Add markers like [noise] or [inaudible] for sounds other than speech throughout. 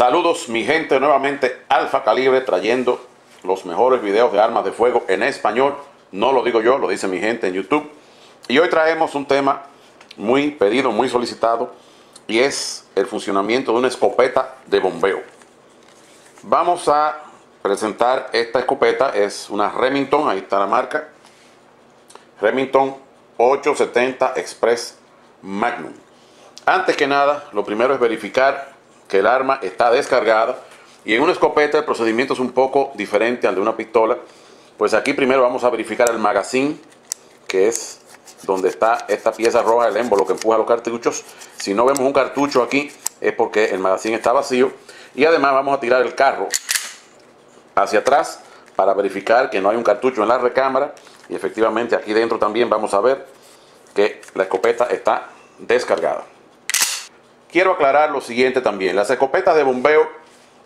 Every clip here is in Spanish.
Saludos mi gente, nuevamente Alfa Calibre trayendo los mejores videos de armas de fuego en español. No lo digo yo, lo dice mi gente en YouTube. Y hoy traemos un tema muy pedido, muy solicitado y es el funcionamiento de una escopeta de bombeo. Vamos a presentar esta escopeta, es una Remington, ahí está la marca. Remington 870 Express Magnum. Antes que nada, lo primero es verificar que el arma está descargada y en una escopeta el procedimiento es un poco diferente al de una pistola. Pues aquí primero vamos a verificar el magazine, que es donde está esta pieza roja, el émbolo que empuja los cartuchos. Si no vemos un cartucho aquí es porque el magazine está vacío. Y además vamos a tirar el carro hacia atrás para verificar que no hay un cartucho en la recámara. Y efectivamente aquí dentro también vamos a ver que la escopeta está descargada. Quiero aclarar lo siguiente también. Las escopetas de bombeo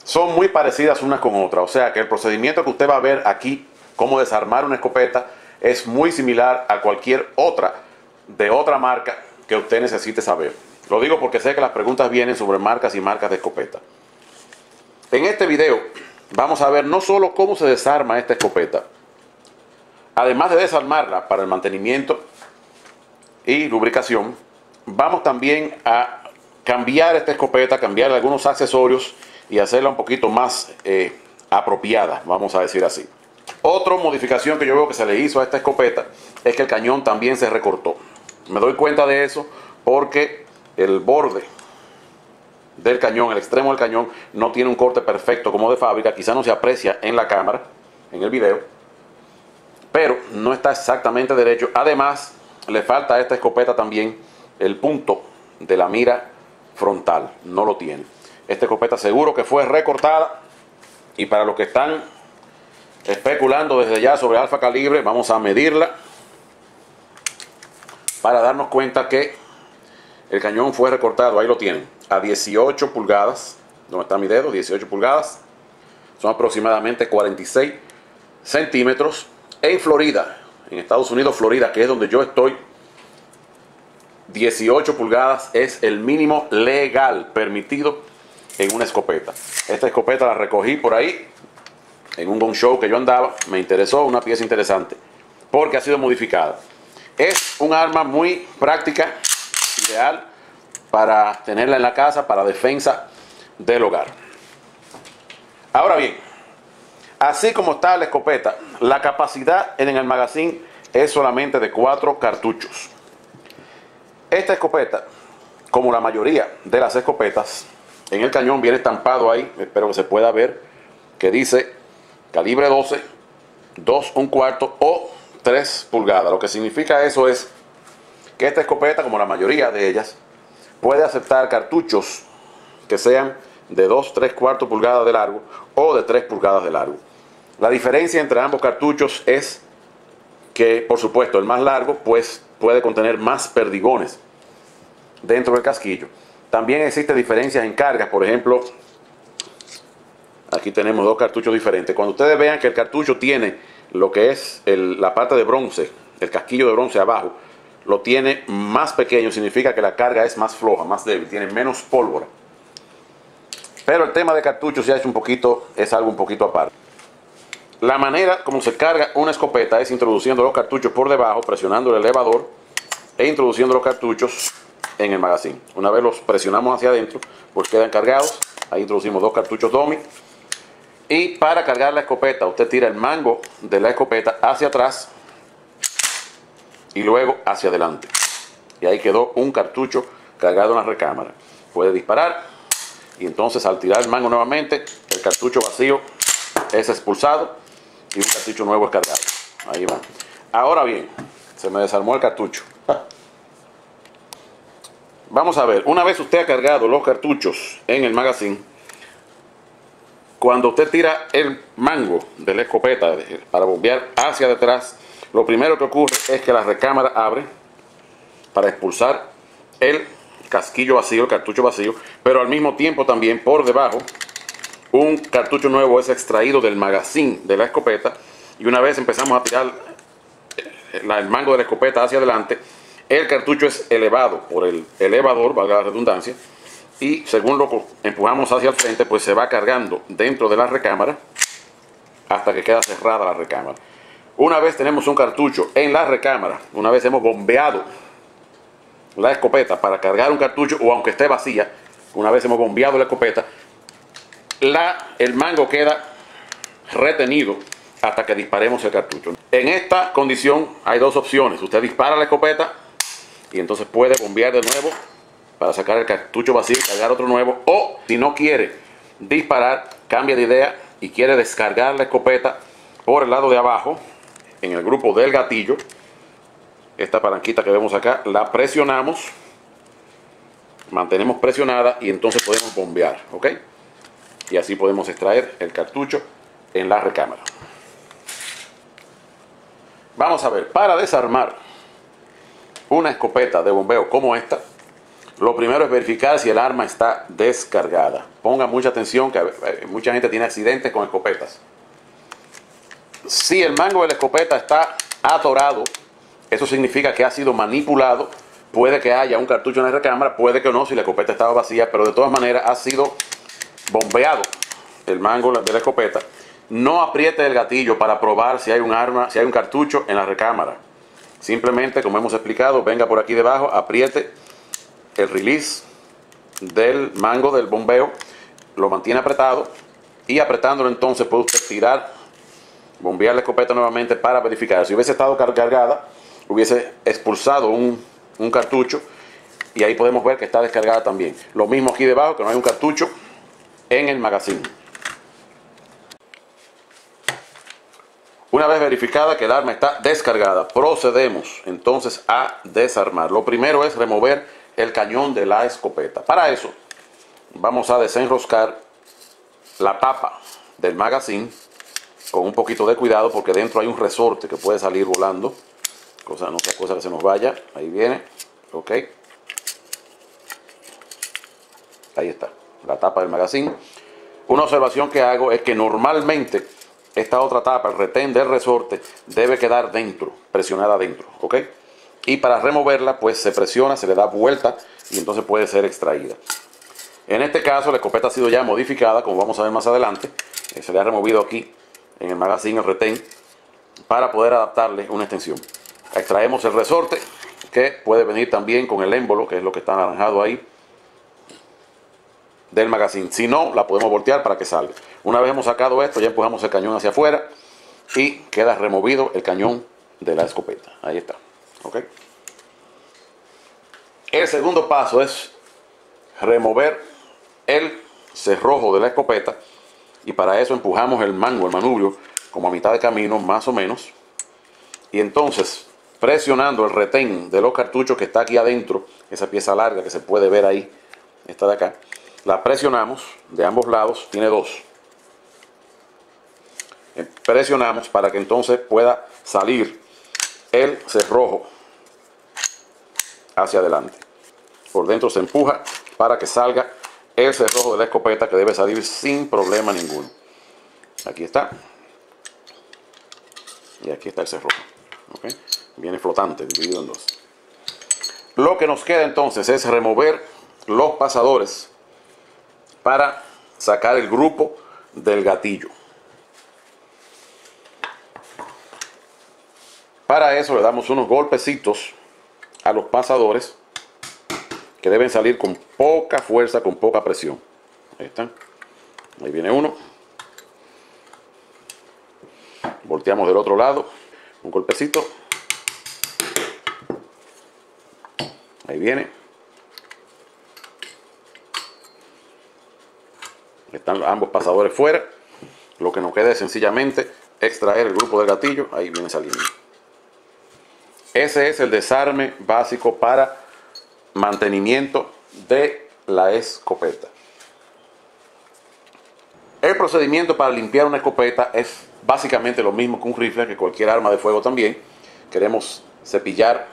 son muy parecidas unas con otras. O sea que el procedimiento que usted va a ver aquí, cómo desarmar una escopeta, es muy similar a cualquier otra de otra marca que usted necesite saber. Lo digo porque sé que las preguntas vienen sobre marcas y marcas de escopeta. En este video vamos a ver no solo cómo se desarma esta escopeta, además de desarmarla para el mantenimiento y lubricación, vamos también a cambiar esta escopeta, cambiar algunos accesorios y hacerla un poquito más eh, apropiada, vamos a decir así. Otra modificación que yo veo que se le hizo a esta escopeta es que el cañón también se recortó. Me doy cuenta de eso porque el borde del cañón, el extremo del cañón, no tiene un corte perfecto como de fábrica. Quizá no se aprecia en la cámara, en el video, pero no está exactamente derecho. Además, le falta a esta escopeta también el punto de la mira frontal. No lo tiene. Esta escopeta seguro que fue recortada. Y para los que están especulando desde ya sobre alfa calibre, vamos a medirla para darnos cuenta que el cañón fue recortado. Ahí lo tienen. A 18 pulgadas. ¿Dónde está mi dedo? 18 pulgadas. Son aproximadamente 46 centímetros. En Florida, en Estados Unidos, Florida, que es donde yo estoy, 18 pulgadas es el mínimo legal permitido en una escopeta. Esta escopeta la recogí por ahí en un gun show que yo andaba, me interesó, una pieza interesante, porque ha sido modificada. Es un arma muy práctica, ideal para tenerla en la casa, para defensa del hogar. Ahora bien, así como está la escopeta, la capacidad en el magazine es solamente de 4 cartuchos. Esta escopeta, como la mayoría de las escopetas, en el cañón viene estampado ahí, espero que se pueda ver, que dice calibre 12, 2, 1 cuarto o 3 pulgadas. Lo que significa eso es que esta escopeta, como la mayoría de ellas, puede aceptar cartuchos que sean de 2, 3 cuartos pulgadas de largo o de 3 pulgadas de largo. La diferencia entre ambos cartuchos es que, por supuesto, el más largo pues puede contener más perdigones dentro del casquillo. También existen diferencias en cargas, por ejemplo, aquí tenemos dos cartuchos diferentes. Cuando ustedes vean que el cartucho tiene lo que es la parte de bronce, el casquillo de bronce abajo, lo tiene más pequeño, significa que la carga es más floja, más débil, tiene menos pólvora. Pero el tema de cartuchos ya es un poquito, es algo un poquito aparte. La manera como se carga una escopeta es introduciendo los cartuchos por debajo, presionando el elevador e introduciendo los cartuchos en el magazine. Una vez los presionamos hacia adentro, pues quedan cargados. Ahí introducimos dos cartuchos Domi. Y para cargar la escopeta, usted tira el mango de la escopeta hacia atrás y luego hacia adelante. Y ahí quedó un cartucho cargado en la recámara. Puede disparar y entonces al tirar el mango nuevamente, el cartucho vacío es expulsado y un cartucho nuevo es cargado. Ahí va. Ahora bien, se me desarmó el cartucho. Vamos a ver, una vez usted ha cargado los cartuchos en el magazine, cuando usted tira el mango de la escopeta para bombear hacia detrás, lo primero que ocurre es que la recámara abre para expulsar el casquillo vacío, el cartucho vacío, pero al mismo tiempo también por debajo un cartucho nuevo es extraído del magazine de la escopeta y una vez empezamos a tirar el mango de la escopeta hacia adelante, el cartucho es elevado por el elevador, valga la redundancia, y según lo empujamos hacia el frente, pues se va cargando dentro de la recámara hasta que queda cerrada la recámara. Una vez tenemos un cartucho en la recámara, una vez hemos bombeado la escopeta para cargar un cartucho o aunque esté vacía, una vez hemos bombeado la escopeta, la, el mango queda retenido hasta que disparemos el cartucho. En esta condición hay dos opciones. Usted dispara la escopeta y entonces puede bombear de nuevo para sacar el cartucho vacío y cargar otro nuevo. O si no quiere disparar, cambia de idea y quiere descargar la escopeta por el lado de abajo, en el grupo del gatillo. Esta palanquita que vemos acá, la presionamos, mantenemos presionada y entonces podemos bombear, ¿ok? Y así podemos extraer el cartucho en la recámara. Vamos a ver, para desarmar una escopeta de bombeo como esta, lo primero es verificar si el arma está descargada. Ponga mucha atención que eh, mucha gente tiene accidentes con escopetas. Si el mango de la escopeta está atorado, eso significa que ha sido manipulado. Puede que haya un cartucho en la recámara, puede que no, si la escopeta estaba vacía, pero de todas maneras ha sido bombeado el mango de la escopeta. No apriete el gatillo para probar si hay un arma, si hay un cartucho en la recámara. Simplemente, como hemos explicado, venga por aquí debajo, apriete el release del mango del bombeo, lo mantiene apretado y apretándolo entonces puede usted tirar, bombear la escopeta nuevamente para verificar. Si hubiese estado cargada, hubiese expulsado un, un cartucho y ahí podemos ver que está descargada también. Lo mismo aquí debajo, que no hay un cartucho en el magazine. Una vez verificada que el arma está descargada, procedemos entonces a desarmar. Lo primero es remover el cañón de la escopeta. Para eso vamos a desenroscar la tapa del magazine con un poquito de cuidado porque dentro hay un resorte que puede salir volando. Cosa, no sea cosa que se nos vaya. Ahí viene. Ok. Ahí está. La tapa del magazine. Una observación que hago es que normalmente esta otra tapa, el retén del resorte, debe quedar dentro, presionada dentro, ¿ok? Y para removerla, pues se presiona, se le da vuelta y entonces puede ser extraída. En este caso, la escopeta ha sido ya modificada, como vamos a ver más adelante. Eh, se le ha removido aquí en el magazine el retén para poder adaptarle una extensión. Extraemos el resorte, que puede venir también con el émbolo, que es lo que está anaranjado ahí, del magazine. Si no, la podemos voltear para que salga. Una vez hemos sacado esto, ya empujamos el cañón hacia afuera y queda removido el cañón de la escopeta. Ahí está. ¿Ok? El segundo paso es remover el cerrojo de la escopeta y para eso empujamos el mango, el manubrio, como a mitad de camino, más o menos. Y entonces, presionando el retén de los cartuchos que está aquí adentro, esa pieza larga que se puede ver ahí, esta de acá, la presionamos de ambos lados, tiene dos. Eh, presionamos para que entonces pueda salir el cerrojo hacia adelante. Por dentro se empuja para que salga el cerrojo de la escopeta que debe salir sin problema ninguno. Aquí está. Y aquí está el cerrojo. Viene flotante, dividido en dos. Lo que nos queda entonces es remover los pasadores para sacar el grupo del gatillo. Para eso le damos unos golpecitos a los pasadores que deben salir con poca fuerza, con poca presión. Ahí están. Ahí viene uno. Volteamos del otro lado. Un golpecito. Ahí viene. Están ambos pasadores fuera. Lo que nos queda es sencillamente extraer el grupo del gatillo. Ahí viene saliendo. Ese es el desarme básico para mantenimiento de la escopeta. El procedimiento para limpiar una escopeta es básicamente lo mismo que un rifle, que cualquier arma de fuego también. Queremos cepillar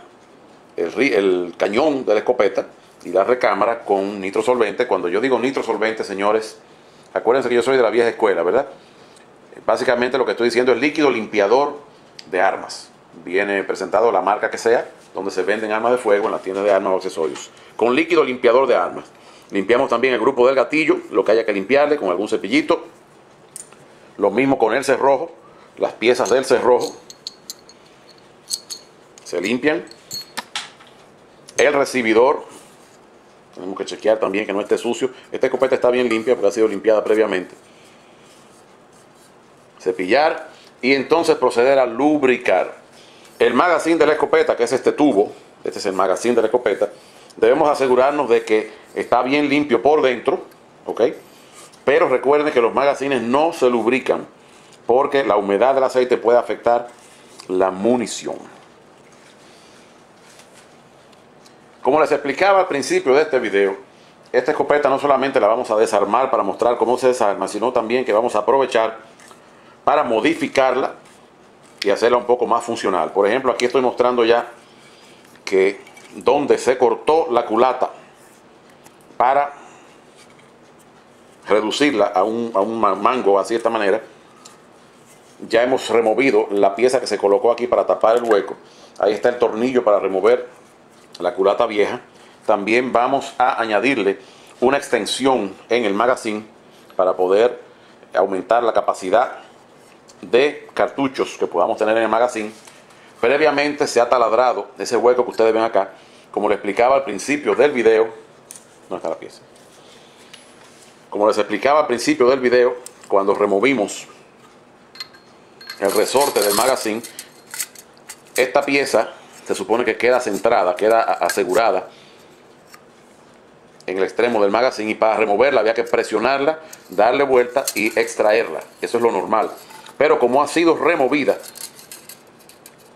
el, el cañón de la escopeta y la recámara con nitrosolvente. Cuando yo digo nitrosolvente, señores, Acuérdense que yo soy de la vieja escuela, ¿verdad? Básicamente lo que estoy diciendo es líquido limpiador de armas. Viene presentado la marca que sea, donde se venden armas de fuego en las tiendas de armas o accesorios. Con líquido limpiador de armas. Limpiamos también el grupo del gatillo, lo que haya que limpiarle con algún cepillito. Lo mismo con el cerrojo, las piezas del cerrojo. Se limpian. El recibidor, tenemos que chequear también que no esté sucio. Esta escopeta está bien limpia porque ha sido limpiada previamente. Cepillar y entonces proceder a lubricar. El magazine de la escopeta, que es este tubo, este es el magazine de la escopeta, debemos asegurarnos de que está bien limpio por dentro, ¿ok? Pero recuerden que los magazines no se lubrican porque la humedad del aceite puede afectar la munición. Como les explicaba al principio de este video, esta escopeta no solamente la vamos a desarmar para mostrar cómo se desarma, sino también que vamos a aprovechar para modificarla y hacerla un poco más funcional. Por ejemplo, aquí estoy mostrando ya que donde se cortó la culata para reducirla a un, a un mango así de esta manera, ya hemos removido la pieza que se colocó aquí para tapar el hueco. Ahí está el tornillo para remover la culata vieja. También vamos a añadirle una extensión en el magazine para poder aumentar la capacidad de cartuchos que podamos tener en el magazine. Previamente se ha taladrado ese hueco que ustedes ven acá, como les explicaba al principio del video. ¿Dónde está la pieza? Como les explicaba al principio del video, cuando removimos el resorte del magazine, esta pieza se supone que queda centrada, queda asegurada en el extremo del magazine y para removerla había que presionarla, darle vuelta y extraerla. Eso es lo normal. Pero como ha sido removida,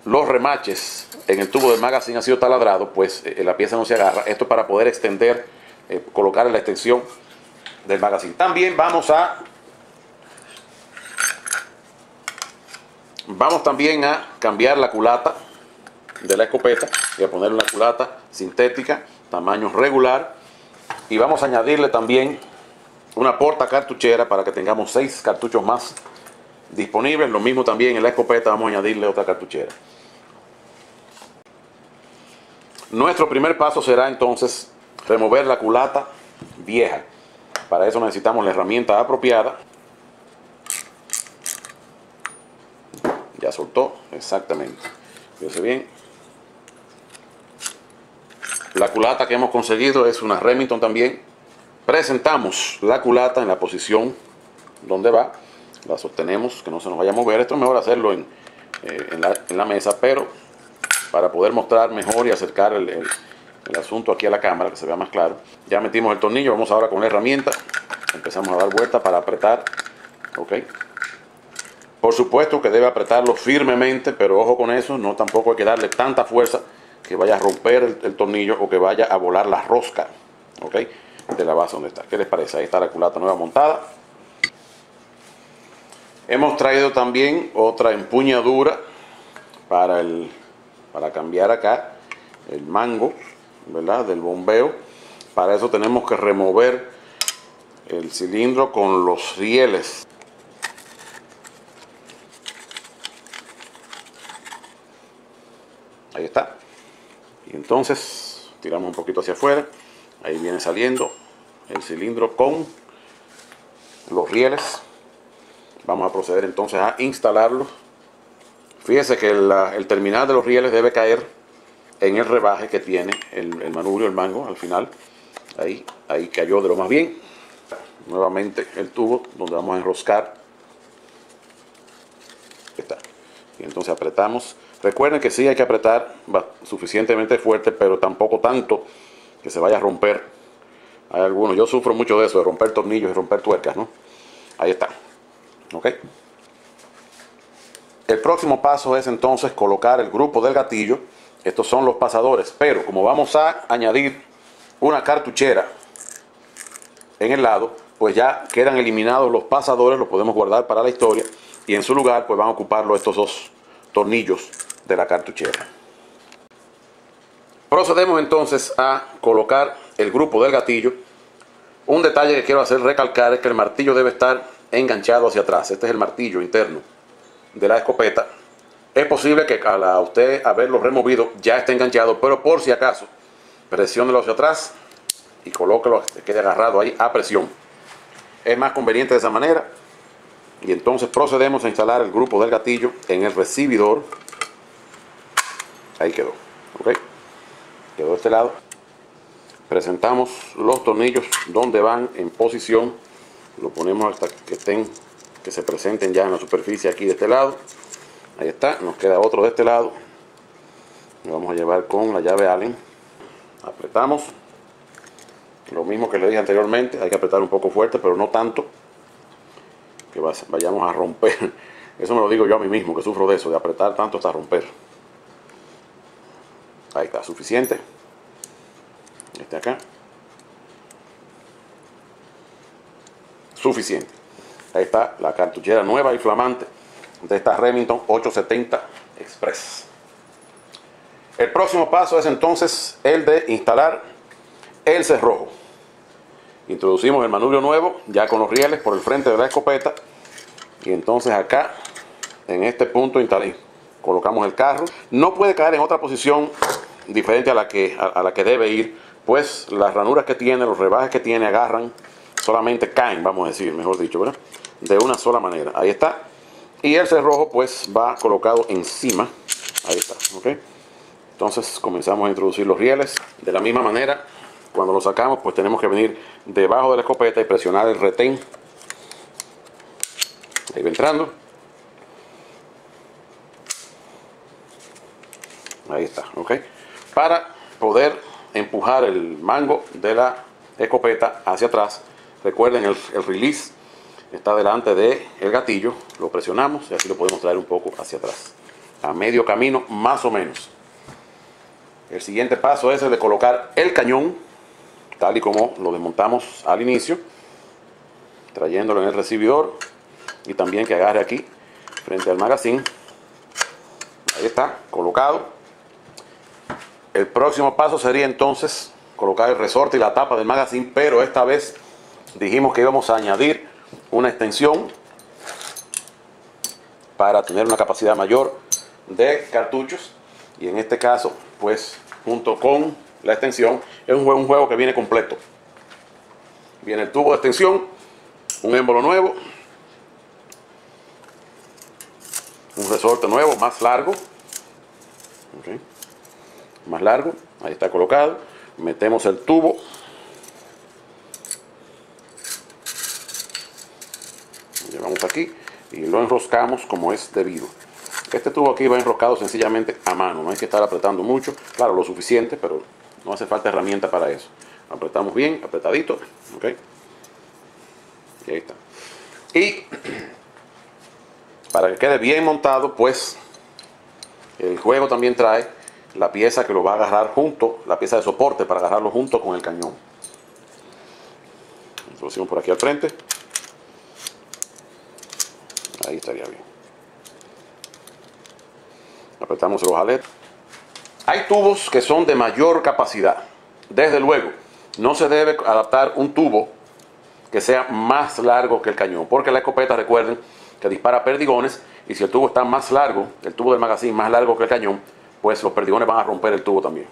los remaches en el tubo del magazine han sido taladrados, pues eh, la pieza no se agarra. Esto es para poder extender, eh, colocar la extensión del magazine. También vamos a vamos también a cambiar la culata de la escopeta y a poner una culata sintética, tamaño regular y vamos a añadirle también una porta cartuchera para que tengamos seis cartuchos más disponibles. Lo mismo también en la escopeta vamos a añadirle otra cartuchera. Nuestro primer paso será entonces remover la culata vieja. Para eso necesitamos la herramienta apropiada. Ya soltó, exactamente. Fíjese bien. La culata que hemos conseguido es una Remington también. Presentamos la culata en la posición donde va la sostenemos, que no se nos vaya a mover. Esto es mejor hacerlo en, eh, la, mesa, pero para poder mostrar mejor y acercar el, el, asunto aquí a la cámara, que se vea más claro. Ya metimos el tornillo, vamos ahora con la herramienta. Empezamos a dar vuelta para apretar. Ok. Por supuesto que debe apretarlo firmemente, pero ojo con eso, no tampoco hay que darle tanta fuerza que vaya a romper el, tornillo o que vaya a volar la rosca. Ok. De la base donde está. ¿Qué les parece? Ahí está la culata nueva montada. Hemos traído también otra empuñadura para, el, para cambiar acá el mango, ¿verdad? Del bombeo. Para eso tenemos que remover el cilindro con los rieles. Ahí está. Y entonces tiramos un poquito hacia afuera. Ahí viene saliendo el cilindro con los rieles Vamos a proceder entonces a instalarlo. Fíjese que el, terminal de los rieles debe caer en el rebaje que tiene el, manubrio, el mango, al final. Ahí, ahí cayó de lo más bien. Nuevamente el tubo donde vamos a enroscar. Está. Y entonces apretamos. Recuerden que sí hay que apretar suficientemente fuerte, pero tampoco tanto que se vaya a romper. Hay algunos, yo sufro mucho de eso, de romper tornillos y romper tuercas, ¿no? Ahí está. ¿Ok? El próximo paso es entonces colocar el grupo del gatillo. Estos son los pasadores, pero como vamos a añadir una cartuchera en el lado, pues ya quedan eliminados los pasadores, los podemos guardar para la historia y en su lugar pues van a ocuparlo estos dos tornillos de la cartuchera. Procedemos entonces a colocar el grupo del gatillo. Un detalle que quiero hacer recalcar es que el martillo debe estar enganchado hacia atrás. Este es el martillo interno de la escopeta. Es posible que a usted haberlo removido ya esté enganchado, pero por si acaso, presiónelo hacia atrás y colóquelo que quede agarrado ahí a presión. Es más conveniente de esa manera. Y entonces procedemos a instalar el grupo del gatillo en el recibidor. Ahí quedó. ¿Ok? Quedó de este lado. Presentamos los tornillos donde van en posición. Lo ponemos hasta que estén, que se presenten ya en la superficie aquí de este lado. Ahí está. Nos queda otro de este lado. Lo vamos a llevar con la llave Allen. Apretamos. Lo mismo que le dije anteriormente, hay que apretar un poco fuerte, pero no tanto que vayamos a romper. [laughs] Eso me lo digo yo a mí mismo, que sufro de eso, de apretar tanto hasta romper. Ahí está, suficiente. Este acá. Suficiente. Ahí está la cartuchera nueva y flamante de esta Remington 870 Express. El próximo paso es entonces el de instalar el cerrojo. Introducimos el manubrio nuevo, ya con los rieles por el frente de la escopeta. Y entonces acá, en este punto, colocamos el carro. No puede caer en otra posición diferente a la que, a, la que debe ir, pues las ranuras que tiene, los rebajes que tiene, agarran, solamente caen, vamos a decir, mejor dicho, ¿verdad? De una sola manera. Ahí está. Y el cerrojo, pues, va colocado encima. Ahí está, ¿ok? Entonces comenzamos a introducir los rieles de la misma manera cuando lo sacamos, pues tenemos que venir debajo de la escopeta y presionar el retén. Ahí va entrando. Ahí está, ok. Para poder empujar el mango de la escopeta hacia atrás, recuerden el, release está delante del el gatillo, lo presionamos y así lo podemos traer un poco hacia atrás, a medio camino más o menos. El siguiente paso es el de colocar el cañón tal y como lo desmontamos al inicio, trayéndolo en el recibidor y también que agarre aquí frente al magazine. Ahí está, colocado. El próximo paso sería entonces colocar el resorte y la tapa del magazine, pero esta vez dijimos que íbamos a añadir una extensión para tener una capacidad mayor de cartuchos. Y en este caso pues junto con la extensión, es un juego, un juego que viene completo. Viene el tubo de extensión, un émbolo nuevo, un resorte nuevo, más largo, más largo, ahí está colocado, metemos el tubo, llevamos aquí y lo enroscamos como es debido. Este tubo aquí va enroscado sencillamente a mano, no hay que estar apretando mucho, claro, lo suficiente, pero no hace falta herramienta para eso. Apretamos bien, apretadito. ¿ok? Y ahí está. Y [clears throat] para que quede bien montado, pues el juego también trae la pieza que lo va a agarrar junto, la pieza de soporte para agarrarlo junto con el cañón. Introducimos por aquí al frente. Ahí estaría bien. Apretamos el ojalete. Hay tubos que son de mayor capacidad. Desde luego, no se debe adaptar un tubo que sea más largo que el cañón, porque la escopeta, recuerden, que dispara perdigones y si el tubo está más largo, el tubo del magazine más largo que el cañón, pues los perdigones van a romper el tubo también.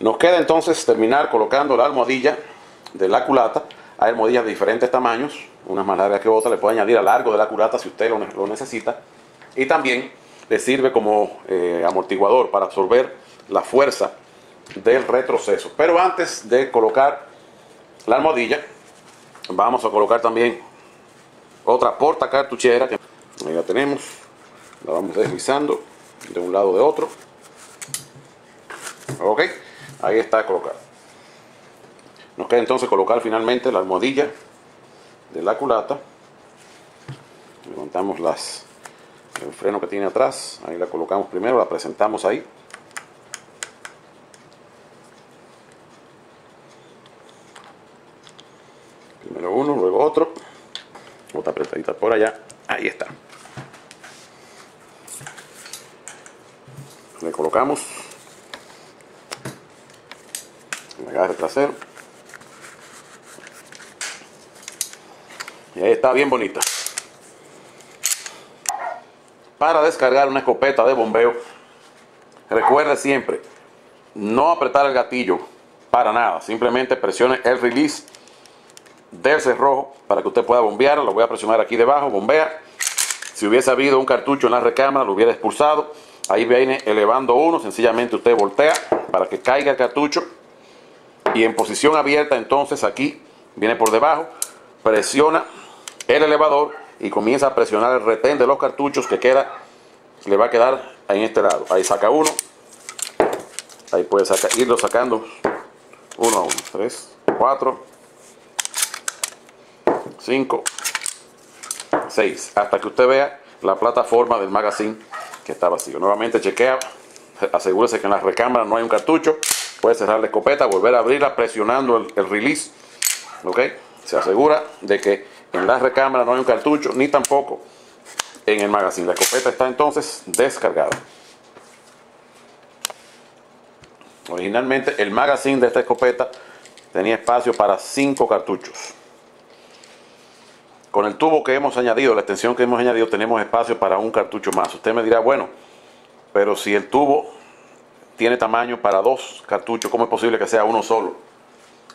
Nos queda entonces terminar colocando la almohadilla de la culata. Hay almohadillas de diferentes tamaños, unas más largas que otras, le puede añadir a largo de la culata si usted lo necesita. Y también le sirve como eh, amortiguador para absorber la fuerza del retroceso. Pero antes de colocar la almohadilla, vamos a colocar también otra porta cartuchera que ahí la tenemos. La vamos deslizando de un lado de otro. Ok, ahí está colocada. Nos queda entonces colocar finalmente la almohadilla de la culata. Levantamos las el freno que tiene atrás, ahí la colocamos primero, la presentamos ahí. Primero uno, luego otro. Otra apretadita por allá. Ahí está. Colocamos el agarre trasero. Y ahí está bien bonita para descargar una escopeta de bombeo, recuerde siempre no apretar el gatillo para nada. Simplemente presione el release del cerrojo para que usted pueda bombear. Lo voy a presionar aquí debajo, bombea. Si hubiese habido un cartucho en la recámara, lo hubiera expulsado. Ahí viene elevando uno, sencillamente usted voltea para que caiga el cartucho. Y en posición abierta, entonces aquí viene por debajo, presiona el elevador y comienza a presionar el retén de los cartuchos que queda, le va a quedar en este lado. Ahí saca uno, ahí puede irlo sacando uno a uno, tres, cuatro, cinco, seis, hasta que usted vea la plataforma del magazine que está vacío. Nuevamente chequea, asegúrese que en la recámara no hay un cartucho, puede cerrar la escopeta, volver a abrirla presionando el, el release, ¿ok? Se asegura de que en la recámara no hay un cartucho, ni tampoco en el magazine. La escopeta está entonces descargada. Originalmente el magazine de esta escopeta tenía espacio para 5 cartuchos. Con el tubo que hemos añadido, la extensión que hemos añadido, tenemos espacio para un cartucho más. Usted me dirá, bueno, pero si el tubo tiene tamaño para dos cartuchos, ¿cómo es posible que sea uno solo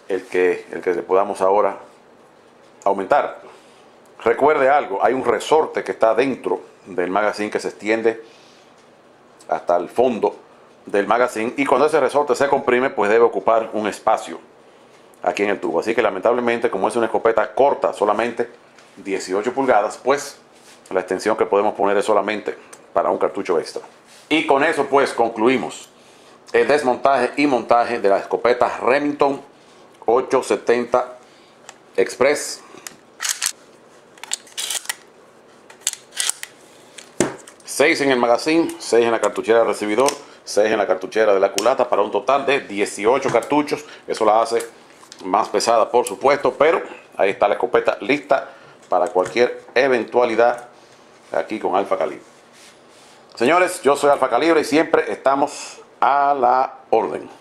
el que, el que le podamos ahora aumentar? Recuerde algo, hay un resorte que está dentro del magazine que se extiende hasta el fondo del magazine y cuando ese resorte se comprime pues debe ocupar un espacio aquí en el tubo. Así que lamentablemente como es una escopeta corta, solamente 18 pulgadas, pues la extensión que podemos poner es solamente para un cartucho extra. Y con eso pues concluimos el desmontaje y montaje de la escopeta Remington 870 Express. 6 en el magazine, 6 en la cartuchera del recibidor, 6 en la cartuchera de la culata para un total de 18 cartuchos. Eso la hace más pesada por supuesto, pero ahí está la escopeta lista para cualquier eventualidad aquí con Alfa Calibre. Señores, yo soy Alfa Calibre y siempre estamos a la orden.